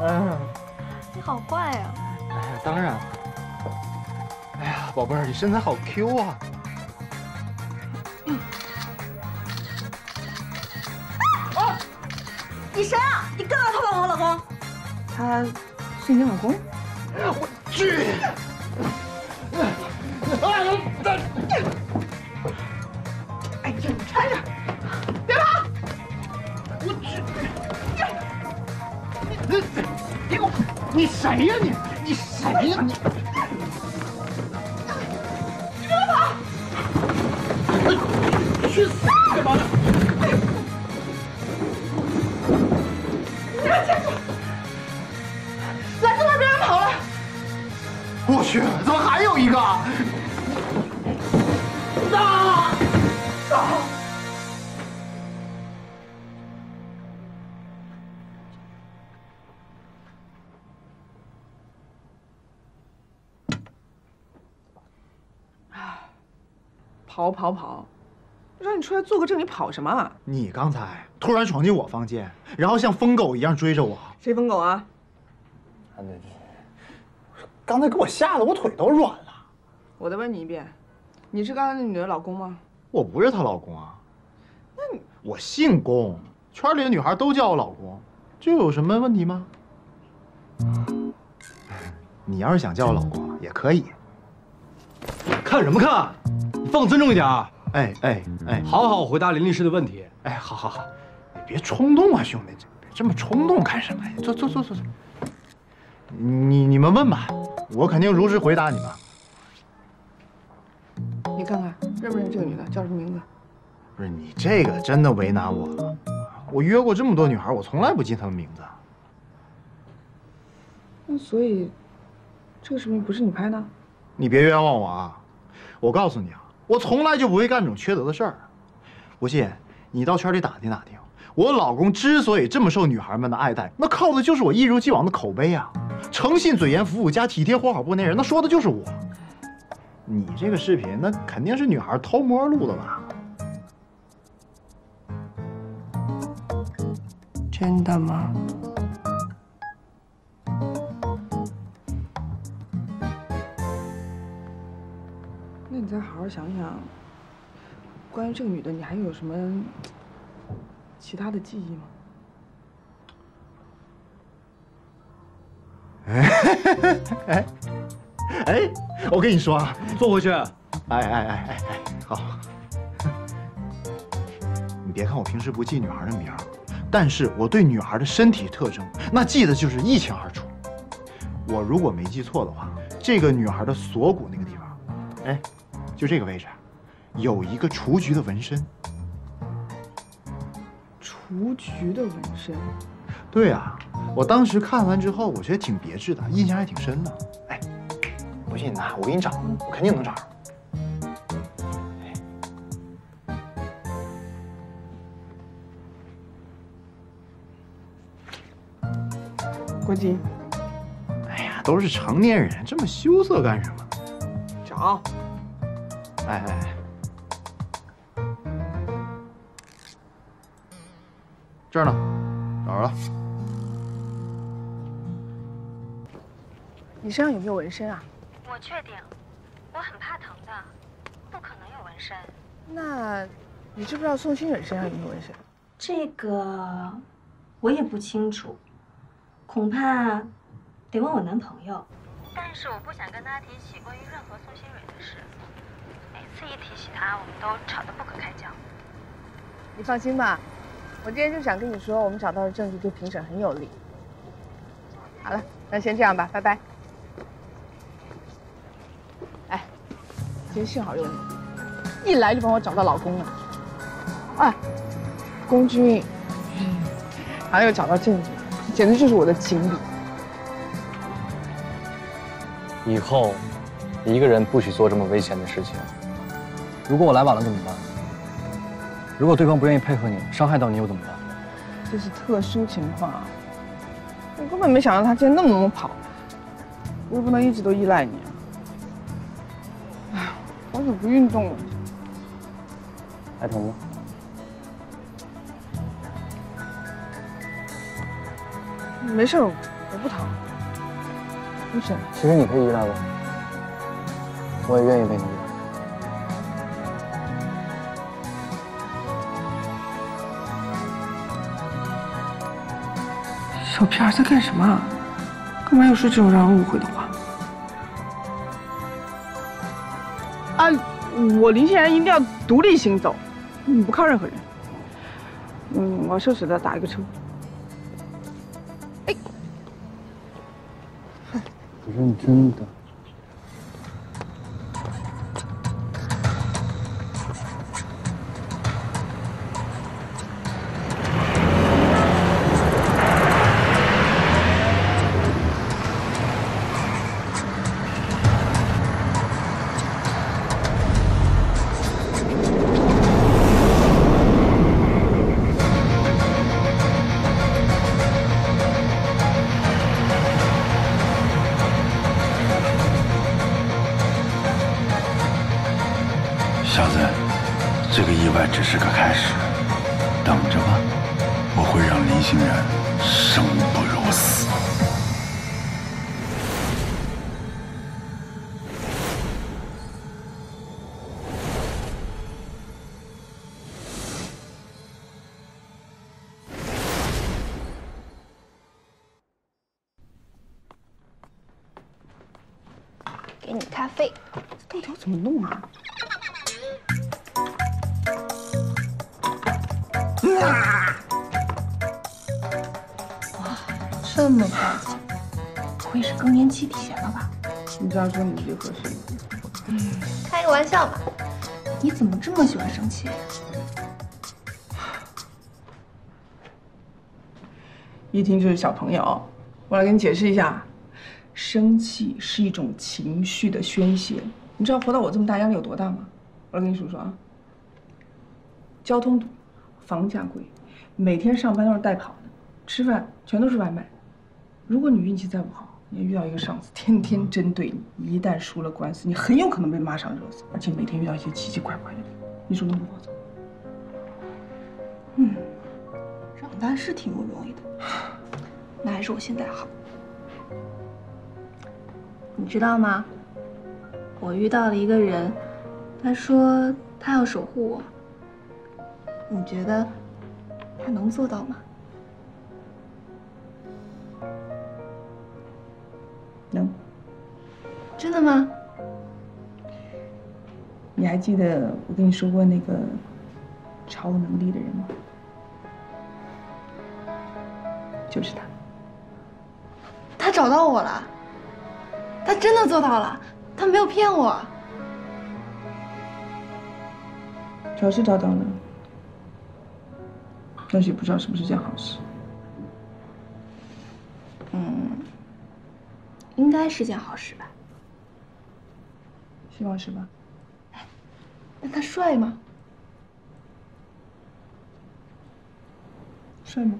嗯，你好坏呀！哎呀，当然。哎呀，宝贝儿，你身材好 Q 啊！啊！你谁啊？你干嘛偷看我老公？他是你老公？我去！哎你你我你谁呀你？你谁呀你？你别跑！去死！干嘛呢？你要站住！来这边，别人跑了！我去，怎么还有一个？啊！跑跑跑！让你出来做个证，你跑什么啊？你刚才突然闯进我房间，然后像疯狗一样追着我。谁疯狗啊？啊，对对，刚才给我吓得我腿都软了。我再问你一遍，你是刚才那女的老公吗？我不是她老公啊。那你我姓龚，圈里的女孩都叫我老公，这有什么问题吗？你要是想叫我老公也可以。看什么看？你放尊重一点啊！哎哎哎，好好回答林律师的问题。哎，好好好，你别冲动啊，兄弟，别这么冲动干什么呀？坐坐坐坐坐。你你们问吧，我肯定如实回答你们。你看看认不认识这个女的？叫什么名字？不是你这个真的为难我了。我约过这么多女孩，我从来不记她们名字。那所以，这个视频不是你拍的？你别冤枉我啊！我告诉你啊，我从来就不会干这种缺德的事儿。不信，你到圈里打听打听，我老公之所以这么受女孩们的爱戴，那靠的就是我一如既往的口碑啊！诚信、嘴严、服务加体贴、活好不粘人，那说的就是我。你这个视频，那肯定是女孩偷摸录的吧？真的吗？那你再好好想想，关于这个女的，你还有什么其他的记忆吗？哎 哎哎，我跟你说啊，坐回去。哎哎哎哎哎，好。你别看我平时不记女孩的名，但是我对女孩的身体特征那记得就是一清二楚。我如果没记错的话，这个女孩的锁骨那个地方，哎，就这个位置，有一个雏菊的纹身。雏菊的纹身。对啊，我当时看完之后，我觉得挺别致的，印象还挺深的。哎，不信你拿，我给你找，我肯定能找着。关机。哎呀，都是成年人，这么羞涩干什么？找。哎哎哎，这儿呢，找着了。你身上有没有纹身啊？我确定，我很怕疼的，不可能有纹身。那，你知不知道宋新蕊身上有没有纹身？这个我也不清楚，恐怕得问我男朋友。但是我不想跟他提起关于任何宋新蕊的事，每次一提起他，我们都吵得不可开交。你放心吧，我今天就想跟你说，我们找到的证据对评审很有利。好了，那先这样吧，拜拜。哎，今天幸好有你，一来就帮我找到老公了。哎，龚军，还有找到证据，简直就是我的情理。以后，一个人不许做这么危险的事情。如果我来晚了怎么办？如果对方不愿意配合你，伤害到你又怎么办？这是特殊情况，我根本没想到他竟然那么能跑，我又不能一直都依赖你。哎，好久不运动了。还疼吗？没事，我不疼。没事。其实你可以依赖我，我也愿意被你依赖。小屁孩在干什么？干嘛要说这种让人误会的话？啊，我林欣然一定要独立行走，不靠任何人。嗯，我收拾的，打一个车。不认真的。给你咖啡。豆条怎么弄啊？哇这么高级，不会是更年期体现了吧？你这样说你最合适。开个玩笑嘛。你怎么这么喜欢生气？一听就是小朋友，我来给你解释一下，生气是一种情绪的宣泄。你知道活到我这么大压力有多大吗？我来跟你数数啊。交通堵，房价贵，每天上班都是代跑的，吃饭全都是外卖。如果你运气再不好，你遇到一个上司天天针对你，一旦输了官司，你很有可能被骂上热搜，而且每天遇到一些奇奇怪怪的人，你说能不暴躁？嗯，长大是挺不容易的，那还是我现在好。你知道吗？我遇到了一个人，他说他要守护我。你觉得他能做到吗？能。真的吗？你还记得我跟你说过那个超能力的人吗？就是他。他找到我了，他真的做到了，他没有骗我。找是找到了，但是也不知道是不是件好事。嗯，应该是件好事吧。希望是吧？那他帅吗？帅吗？